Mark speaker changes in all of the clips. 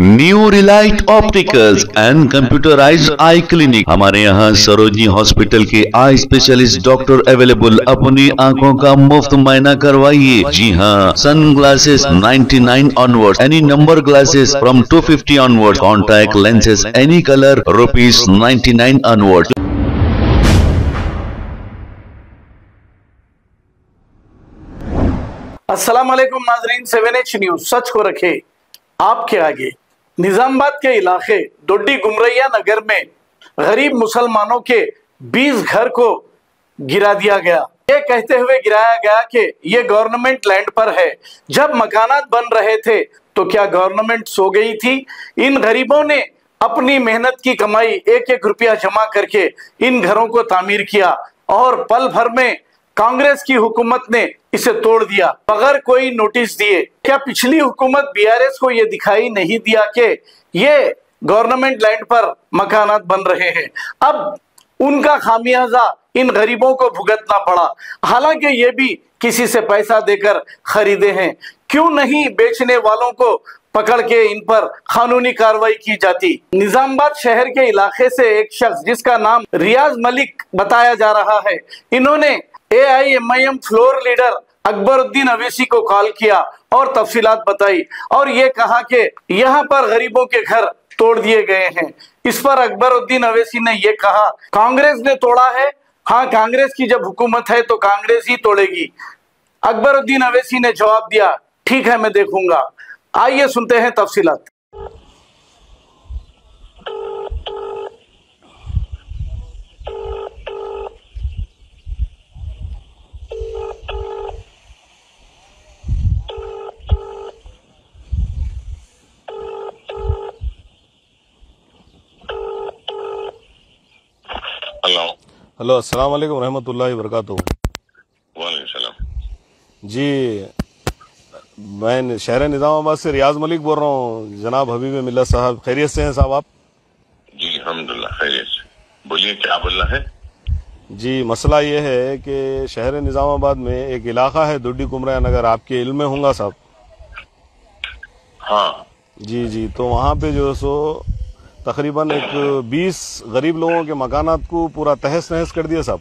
Speaker 1: New Relight opticals and computerize eye clinic हमारे यहाँ Sarojini hospital के आई स्पेशलिस्ट डॉक्टर अवेलेबल अपनी आँखों का मुफ़्त मायना करवाइए। जी हाँ sun glasses 99 onward any number glasses from 250 onward contact lenses any colour rupees 99 onward
Speaker 2: वालेकुम नाजरीन सेवन एच न्यूज़ सच को रखे। आपके आगे। निजामाबाद के इलाके डोडी गुमरैया नगर में गरीब मुसलमानों के 20 घर को गिरा दिया गया। ये कहते हुए गिराया गया कि ये गवर्नमेंट लैंड पर है। जब मकानात बन रहे थे तो क्या गवर्नमेंट सो गई थी? इन गरीबों ने अपनी मेहनत की कमाई एक एक रुपया जमा करके इन घरों को तामीर किया और पल भर में कांग्रेस की हुकूमत ने इसे तोड़ दिया। बगैर कोई नोटिस दिए। क्या पिछली हुकूमत बीआरएस को यह दिखाई नहीं दिया कि ये गवर्नमेंट लैंड पर मकानात बन रहे हैं? अब उनका खामियाजा इन गरीबों को भुगतना पड़ा। हालाँकि ये भी किसी से पैसा देकर खरीदे हैं। क्यों नहीं बेचने वालों को पकड़ के इन पर कानूनी कार्रवाई की जाती? निजामाबाद शहर के इलाके से एक शख्स जिसका नाम रियाज मलिक बताया जा रहा है। इन्होंने A I M I M floor leader Akbaruddin Owaisi को कॉल किया और तफसीलात बताई और ये कहा कि यहाँ पर गरीबों के घर तोड़ दिए गए हैं। इस पर अकबरुद्दीन अवेसी ने यह कहा, कांग्रेस ने तोड़ा है? हाँ कांग्रेस की जब हुकूमत है तो कांग्रेस ही तोड़ेगी। अकबरुद्दीन अवेसी ने जवाब दिया, ठीक है, मैं देखूँगा। आइए सुनते हैं तफसीलात।
Speaker 3: हेलो
Speaker 4: हेलो अस्सलाम वालेकुम रहमतुल्लाहि जी मैं शहर निज़ामाबाद से रियाज मलिक बोल रहा हूँ। जनाब हबीब मिल्लत साहब खैरियत से हैं साहब आप?
Speaker 3: जी अलहमदुल्ला खैरियत से। बोलिए क्या बोलना है?
Speaker 4: जी मसला ये है कि शहर निज़ामाबाद में एक इलाका है दुड्डी कुमरा नगर। आपके इल्म में होंगे साहब।
Speaker 3: हाँ।
Speaker 4: जी जी तो वहाँ पे जो सो तकरीबन एक 20 गरीब लोगों के मकानात को पूरा तहस नहस कर दिया साहब।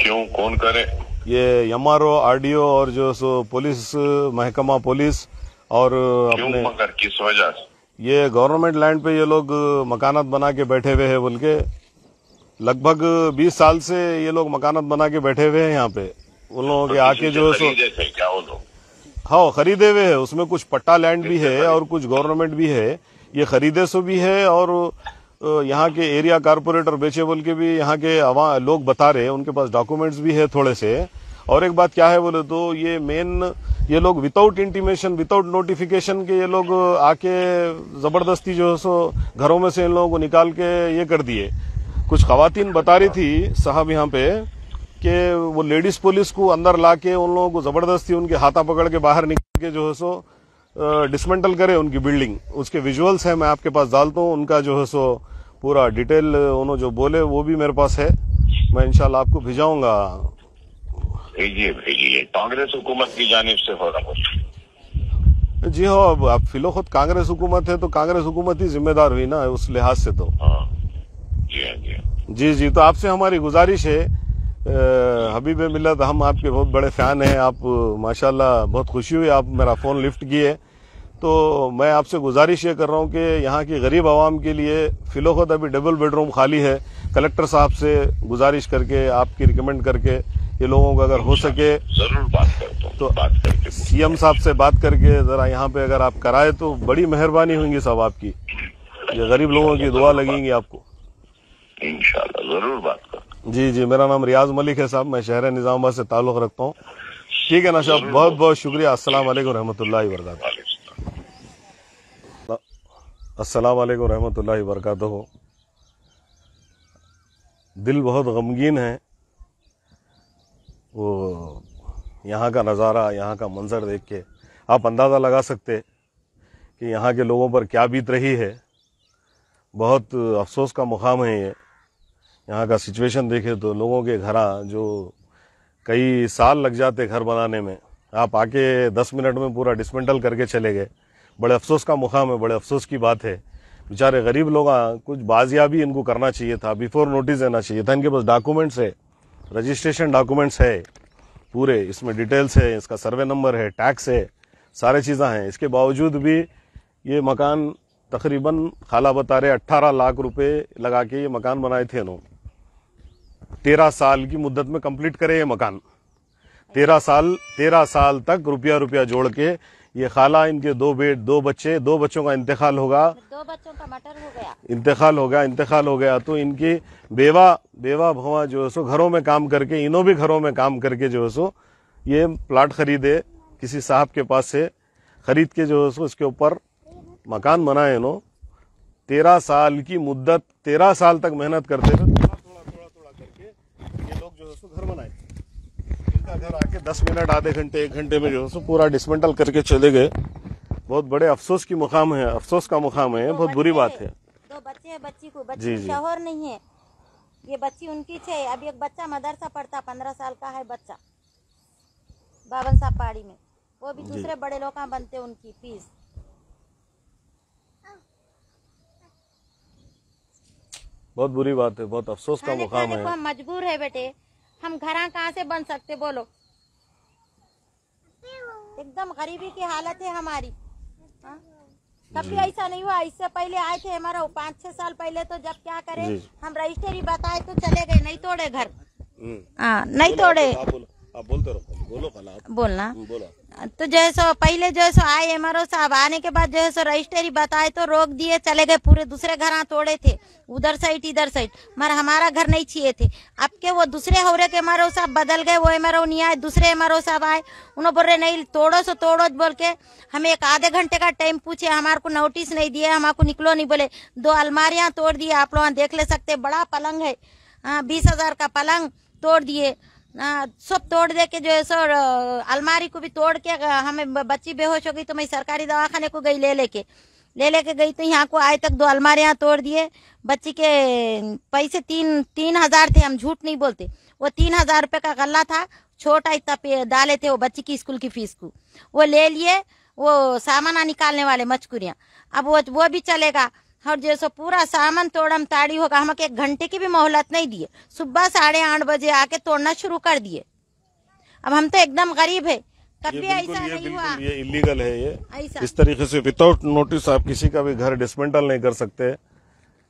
Speaker 3: क्यों? कौन करे?
Speaker 4: ये एम आर आरडीओ और जो सो पुलिस महकमा पुलिस और अपने
Speaker 3: मगर? किस वजह से?
Speaker 4: ये गवर्नमेंट लैंड पे ये लोग मकानात बना के बैठे हुए हैं बोल के। लगभग 20 साल से ये लोग मकानात बना के बैठे हुए हैं यहाँ पे। उन लोगों के आके जो सो
Speaker 3: क्या
Speaker 4: हाँ खरीदे हुए है। उसमें कुछ पट्टा लैंड भी है और कुछ गवर्नमेंट भी है। ये खरीदे सो भी है और यहाँ के एरिया कारपोरेटर बेचे बोल के भी यहाँ के लोग बता रहे हैं, उनके पास डॉक्यूमेंट्स भी है थोड़े से। और एक बात क्या है बोले तो ये मेन, ये लोग विदाउट इंटीमेशन विदाउट नोटिफिकेशन के ये लोग आके ज़बरदस्ती जो है सो घरों में से इन लोगों को निकाल के ये कर दिए। कुछ खवातीन बता रही थी साहब यहाँ पे कि वो लेडीज़ पुलिस को अंदर ला के उन लोगों को ज़बरदस्ती उनके हाथा पकड़ के बाहर निकल के जो है सो डिसमेंटल करे उनकी बिल्डिंग। उसके विजुअल्स है मैं आपके पास डालता हूँ। उनका जो है सो पूरा डिटेल उन्होंने जो बोले वो भी मेरे पास है। मैं इनशाला आपको भिजाऊँगा।
Speaker 3: भेजिए भेजिए। कांग्रेस हुकूमत की जानिब से हो रहा है।
Speaker 4: जी हाँ अब आप फिलो खुद कांग्रेस हुकूमत है तो कांग्रेस हुकूमत ही जिम्मेदार हुई ना उस लिहाज से तो।
Speaker 3: हाँ। जी हाँ जी हाँ।
Speaker 4: जी तो आपसे हमारी गुजारिश है हबीब मिलत हम आपके बहुत बड़े फ़ैन हैं। आप माशाल्लाह बहुत खुशी हुई। आप मेरा फ़ोन लिफ्ट किए। तो मैं आपसे गुजारिश ये कर रहा हूँ कि यहाँ की गरीब आवाम के लिए फिलोखत अभी डबल बेडरूम खाली है। कलेक्टर साहब से गुजारिश करके आपकी रिकमेंड करके ये लोगों को अगर हो सके
Speaker 3: ज़रूर बात करता
Speaker 4: तो-
Speaker 3: बात करके
Speaker 4: सीएम साहब से बात करके ज़रा यहाँ पे अगर आप कराए तो बड़ी मेहरबानी होंगी साहब आपकी। ये गरीब लोगों की दुआ लगेंगी आपको।
Speaker 3: इंशाल्लाह ज़रूर बात करता
Speaker 4: जी जी, मेरा नाम रियाज मलिक है साहब। मैं शहर निज़ामाबाद से ताल्लुक़ रखता हूँ। ठीक है ना साहब बहुत बहुत शुक्रिया। अस्सलाम वालेकुम रहमतुल्लाहि व बरकातहू
Speaker 3: हूँ
Speaker 4: अस्सलाम वालेकुम रहमतुल्लाहि व बरकातहू दिल बहुत गमगीन है। वो यहाँ का नज़ारा, यहाँ का मंजर देख के आप अंदाज़ा लगा सकते कि यहाँ के लोगों पर क्या बीत रही है। बहुत अफसोस का मुकाम है ये। यहाँ का सिचुएशन देखे तो लोगों के घर जो कई साल लग जाते घर बनाने में आप आके दस मिनट में पूरा डिसमेंटल करके चले गए। बड़े अफसोस का मुकाम है बड़े अफसोस की बात है। बेचारे गरीब लोग आ, कुछ बाजियाबी इनको करना चाहिए था बिफोर नोटिस देना चाहिए था। इनके पास डॉक्यूमेंट्स है रजिस्ट्रेशन डॉक्यूमेंट्स है पूरे इसमें डिटेल्स है इसका सर्वे नंबर है टैक्स है सारे चीज़ें हैं। इसके बावजूद भी ये मकान तकरीबन खाला बता रहे अट्ठारह लाख रुपए लगा के ये मकान बनाए थे इन्होंने। तेरह साल की मुद्दत में कंप्लीट करे ये मकान। तेरह साल तेरह साल तक रुपया रुपया जोड़ के ये खाला इनके दो बेट दो बच्चे दो बच्चों का इंतकाल होगा।
Speaker 5: दो बच्चों का मटर हो गया।
Speaker 4: इंतकाल हो गया इंतकाल हो गया तो इनकी बेवा बेवा भवा जो है सो घरों में काम करके इन्हों भी घरों में काम करके जो है सो ये प्लाट खरीदे किसी साहब के पास से खरीद के जो है सो इसके ऊपर मकान बनाए इन्हों। तेरह साल की मुद्दत तेरह साल तक मेहनत करते थे थोड़ा थोड़ा थोड़ा थोड़ा करके ये लोग जो है सो घर बनाए। इनका घर आके दस मिनट आधे घंटे एक घंटे में जो है सो पूरा डिसमेंटल करके चले गए। बहुत बड़े अफसोस की मुकाम है अफसोस का मुकाम है बहुत बुरी बात है।
Speaker 5: दो बच्चे हैं बच्ची को बच्ची शोहर नहीं है। ये बच्ची उनकी है अभी एक बच्चा मदरसा पढ़ता पंद्रह साल का है बच्चा। बावन साहब पहाड़ी में। वो भी दूसरे बड़े लोग बनते उनकी फ़ीस
Speaker 4: बहुत बुरी बात है बहुत अफसोस का मुकाम है।
Speaker 5: मजबूर है बेटे। हम घर कहाँ से बन सकते? बोलो। एकदम गरीबी की हालत है हमारी। हाँ? कभी ऐसा नहीं हुआ। इससे पहले आए थे हमारा पाँच छह साल पहले तो जब क्या करे। हम रजिस्ट्री बताए तो चले गए नहीं तोड़े घर।
Speaker 4: हम्म।
Speaker 5: हाँ नहीं तोड़े।
Speaker 4: आप बोलते रहो बोलो
Speaker 5: बोलना?
Speaker 4: बोलो
Speaker 5: तो जो है सो पहले जो है सो आए एमआरओ साहब आने के बाद जो है सो रजिस्ट्री बताए तो रोक दिए चले गए पूरे दूसरे घर तोड़े थे। उधर साइड इधर साइड। मगर हमारा घर नहीं चाहिए थे। अब के वो दूसरे हौरे के एमआरओ साहब बदल गए वो एमआरओ नहीं आए दूसरे एमआरओ साहब आए। उन्होंने बोल रहे नहीं तोड़ो सो तोड़ो बोल के हमें एक आधे घंटे का टाइम पूछे हमारे को नोटिस नहीं दिए हमारे को निकलो नहीं बोले। दो अलमारियाँ तोड़ दिए आप लोग देख ले सकते बड़ा पलंग है। हाँ बीस हज़ार का पलंग तोड़ दिए। हाँ, सब तोड़ दे के जो है सो अलमारी को भी तोड़ के हमें बच्ची बेहोश हो गई तो मैं सरकारी दवाखाने को गई ले लेके। ले लेके गई तो यहाँ को आए तक दो अलमारियाँ तोड़ दिए। बच्ची के पैसे तीन तीन हज़ार थे हम झूठ नहीं बोलते। वो तीन हज़ार रुपये का गल्ला था छोटा इतना डाले थे वो बच्ची की स्कूल की फ़ीस को। वो ले लिए वो सामाना निकालने वाले मचकुरियाँ अब वो वो भी चलेगा। और जैसे पूरा सामान तोड़म ताड़ी होगा हम एक घंटे की भी मोहलत नहीं दिए। सुबह साढ़े आठ बजे आके तोड़ना शुरू कर दिए। अब हम तो एकदम गरीब है। कभी ऐसा
Speaker 4: ये
Speaker 5: नहीं हुआ।
Speaker 4: ये इलीगल है ये।
Speaker 5: ऐसा।
Speaker 4: इस तरीके से विदाउट नोटिस आप किसी का भी घर डिसमेंटल नहीं कर सकते।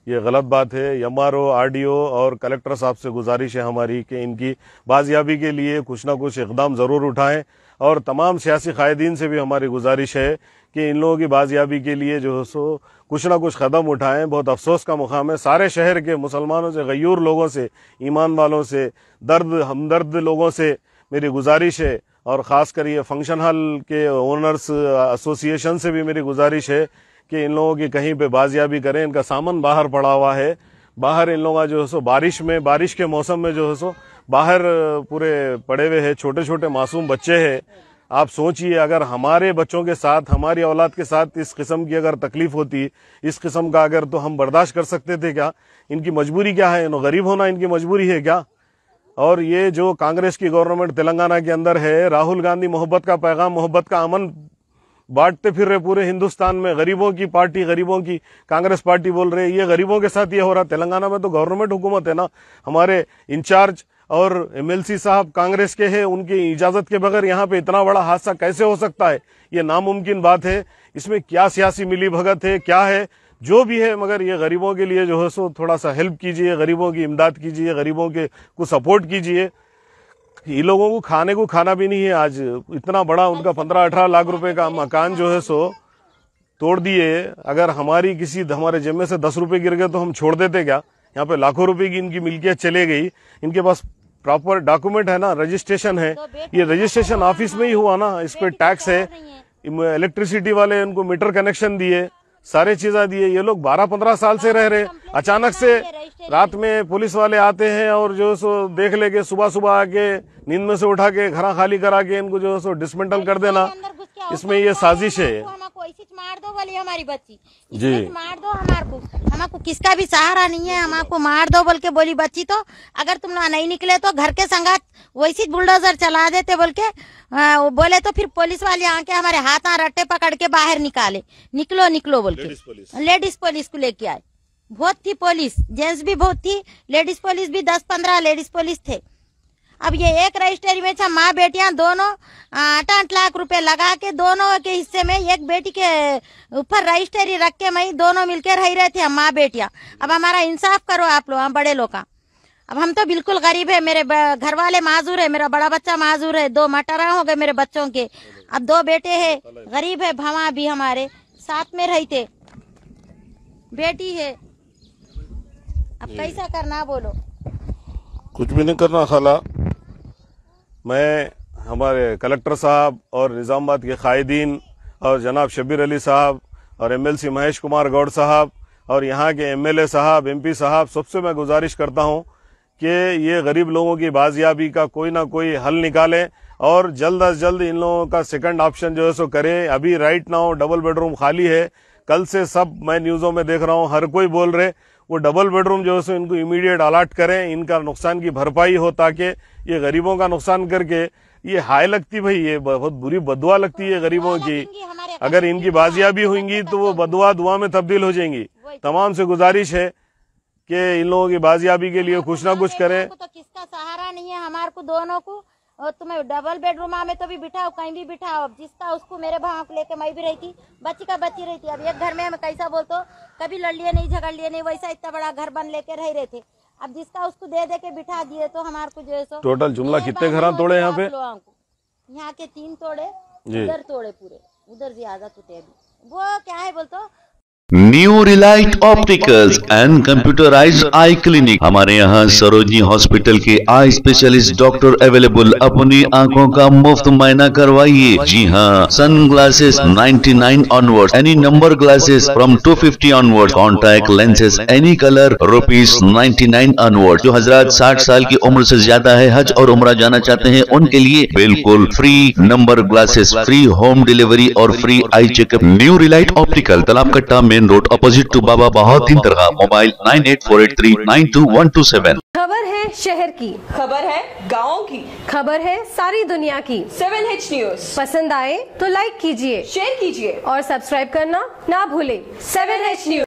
Speaker 4: ये गलत बात है। एमआरओ आरडीओ और कलेक्टर साहब से गुजारिश है हमारी कि इनकी बाजियाबी के लिए कुछ ना कुछ इकदाम ज़रूर उठाएँ और तमाम सियासी कायदीन से भी हमारी गुजारिश है कि इन लोगों की बाजियाबी के लिए जो है सो कुछ ना कुछ कदम उठाएँ, बहुत अफसोस का मुकाम है। सारे शहर के मुसलमानों से, गयूर लोगों से, ईमान वालों से, दर्द, हमदर्द लोगों से मेरी गुजारिश है। और ख़ास कर ये फ़ंक्शन हॉल के ओनर्स, एसोसिएशन से भी मेरी गुजारिश है कि इन लोगों की कहीं पे बाजियाबी करें। इनका सामान बाहर पड़ा हुआ है। बाहर इन लोगों का जो है सो बारिश में, बारिश के मौसम में जो है सो बाहर पूरे पड़े हुए हैं। छोटे छोटे मासूम बच्चे हैं। आप सोचिए, अगर हमारे बच्चों के साथ, हमारी औलाद के साथ इस किस्म की अगर तकलीफ़ होती, इस किस्म का अगर तो हम बर्दाश्त कर सकते थे क्या? इनकी मजबूरी क्या है? गरीब होना इनकी मजबूरी है क्या? और ये जो कांग्रेस की गवर्नमेंट तेलंगाना के अंदर है, राहुल गांधी मोहब्बत का पैगाम, मोहब्बत का अमन बांटते फिर रहे पूरे हिंदुस्तान में, गरीबों की पार्टी, गरीबों की कांग्रेस पार्टी बोल रहे ये गरीबों के साथ ये हो रहा तेलंगाना में तो गवर्नमेंट हुकूमत है ना? हमारे इंचार्ज और एमएलसी साहब कांग्रेस के हैं, उनकी इजाज़त के बगैर यहाँ पे इतना बड़ा हादसा कैसे हो सकता है? ये नामुमकिन बात है। इसमें क्या सियासी मिली भगत है, क्या है? जो भी है, मगर ये गरीबों के लिए जो है सो थोड़ा सा हेल्प कीजिए, गरीबों की इमदाद कीजिए, गरीबों के को सपोर्ट कीजिए। ये लोगों को खाने को खाना भी नहीं है आज। इतना बड़ा उनका पंद्रह अठारह लाख रुपए का मकान जो है सो तोड़ दिए। अगर हमारी किसी हमारे जिम्मे से दस रुपए गिर गए तो हम छोड़ देते क्या? यहाँ पे लाखों रुपए की इनकी मिल्कियत चले गई। इनके पास प्रॉपर डॉक्यूमेंट है ना रजिस्ट्रेशन है। ये रजिस्ट्रेशन ऑफ़िस में ही हुआ ना इस पर टैक्स है। इलेक्ट्रिसिटी वाले उनको मीटर कनेक्शन दिए सारे चीजा दिए। ये लोग बारह पंद्रह साल से रह रहे अचानक से रात में पुलिस वाले आते हैं और जो सो देख लेके सुबह सुबह आके नींद में से उठा के घर खाली करा के इनको जो है सो डिसमेंटल कर देना। इसमें ये साजिश है।
Speaker 5: मार दो बोली हमारी बच्ची।
Speaker 4: जी।
Speaker 5: मार दो हमारे को। हमको किसका भी सहारा नहीं है हमको मार दो बोल के बोली बच्ची तो। अगर तुम लोग नहीं निकले तो घर के संगात वैसी बुलडोजर चला देते बोल के आ, वो बोले तो फिर पुलिस वाले आके हमारे हाथ हाथ रट्टे पकड़ के बाहर निकाले। निकलो निकलो बोल के। लेडीज़ पुलिस को लेके आए। बहुत थी पुलिस जेंट्स भी बहुत थी लेडीज़ पुलिस भी दस पंद्रह लेडीज़ पुलिस थे। अब ये एक रजिस्ट्री में था माँ बेटियाँ दोनों आठ आठ लाख रुपए लगा के दोनों के हिस्से में एक बेटी के ऊपर रजिस्ट्री रख के मैं दोनों मिलकर रह रहे थे माँ बेटियाँ। अब हमारा इंसाफ करो आप लोग बड़े लोग का। अब हम तो बिल्कुल गरीब है मेरे घर वाले माजूर है मेरा बड़ा बच्चा माजूर है दो मटरा हो गए मेरे बच्चों के। अब दो बेटे है गरीब है भवा भी हमारे साथ में रहते। बेटी है। अब कैसा करना बोलो?
Speaker 4: कुछ भी नहीं करना खाला। मैं, हमारे कलेक्टर साहब और निज़ामाबाद के कायदीन और जनाब शबीर अली साहब और एमएलसी महेश कुमार गौड़ साहब और यहाँ के एमएलए साहब, एमपी साहब, सबसे मैं गुजारिश करता हूँ कि ये गरीब लोगों की बाजियाबी का कोई ना कोई हल निकालें और जल्द अज जल्द इन लोगों का सेकंड ऑप्शन जो है सो करें। अभी राइट नाउ डबल बेडरूम खाली है। कल से सब मैं न्यूज़ों में देख रहा हूँ, हर कोई बोल रहे वो डबल बेडरूम जो है सो इनको इमीडिएट अलाट करें इनका नुकसान की भरपाई हो ताकि ये गरीबों का नुकसान करके ये हाय लगती भाई ये बहुत बुरी बदुआ लगती है गरीबों की। अगर इनकी बाजियाबी होंगी तो वो बदुआ दुआ में तब्दील हो जाएँगी। तमाम से गुजारिश है कि इन लोगों की बाजियाबी के लिए कुछ ना कुछ करें।
Speaker 5: तो किसका सहारा नहीं है हमारे को दोनों को। और तुम्हें डबल बेडरूम में तो भी बिठाओ कहीं भी बिठाओ। अब जिसका उसको मेरे भाव लेके मैं भी रहती बच्ची का बच्ची रहती अब एक घर में हम कैसा बोलते कभी लड़ लिए नहीं झगड़ लिए नहीं वैसा इतना बड़ा घर बन लेके रह रहे थे। अब जिसका उसको दे दे के बिठा दिए तो हमारे को जो है सो
Speaker 4: टोटल जुमला कितने घर तोड़े यहाँ पे?
Speaker 5: यहाँ के तीन तोड़े उधर तोड़े पूरे। उधर ज़्यादा टूटे अभी। वो क्या है बोलते
Speaker 1: new Relight opticals and computerize eye clinic हमारे यहाँ सरोजनी हॉस्पिटल के आई स्पेशलिस्ट डॉक्टर अवेलेबल अपनी आँखों का मुफ़्त मायना करवाइए। जी हाँ sun glasses 99 onward any number glasses from 250 onward contact lenses any colour rupees 99 onward जो हज़रत 60 साल की उम्र से ज़्यादा है, हज और उम्र जाना चाहते हैं, उनके लिए बिल्कुल free number glasses free home delivery और free eye checkup new Relight optical Talab Katta main road opposite to Baba Bahauddin Dargah mobile nine eight four eight three nine two one two seven
Speaker 6: खबर है शहर की
Speaker 7: खबर है गाँव की
Speaker 6: खबर है सारी दुनिया की।
Speaker 7: सेवन एच न्यूज़
Speaker 6: पसंद आए तो लाइक कीजिए
Speaker 7: शेयर कीजिए।
Speaker 6: और सब्सक्राइब करना ना भूले। Seven H news